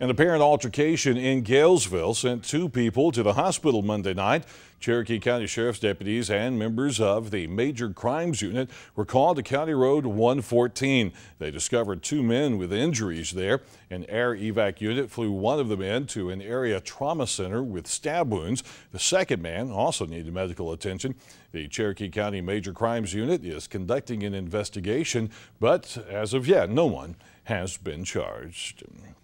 An apparent altercation in Gaylesville sent two people to the hospital Monday night. Cherokee County Sheriff's deputies and members of the Major Crimes Unit were called to County Road 114. They discovered two men with injuries there. An air evac unit flew one of the men to an area trauma center with stab wounds. The second man also needed medical attention. The Cherokee County Major Crimes Unit is conducting an investigation, but as of yet, no one has been charged.